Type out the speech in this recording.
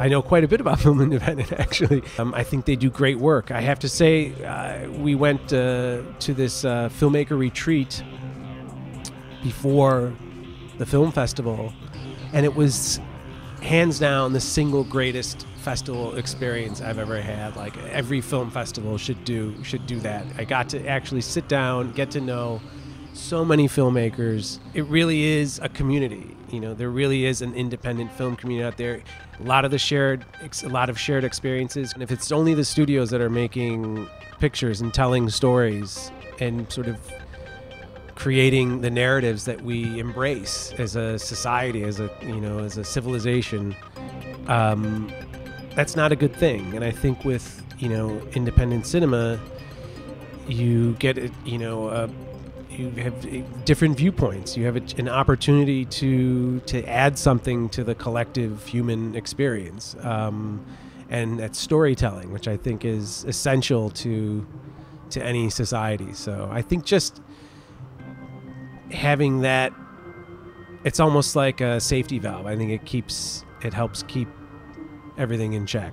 I know quite a bit about Film Independent, actually. Um, I think they do great work. I have to say, uh, we went uh, to this uh, filmmaker retreat before the film festival, and it was hands down the single greatest festival experience I've ever had. Like every film festival should do should do that. I got to actually sit down, get to know so many filmmakers. It really is a community. You know, there really is an independent film community out there. A lot of the shared, a lot of shared experiences. And if it's only the studios that are making pictures and telling stories and sort of creating the narratives that we embrace as a society, as a you know, as a civilization, um, that's not a good thing. And I think with you know independent cinema, you get it, you know a you have different viewpoints. You have a, an opportunity to to add something to the collective human experience, um, and that's storytelling, which I think is essential to to any society. So I think just having that, it's almost like a safety valve. I think it keeps it helps keep everything in check.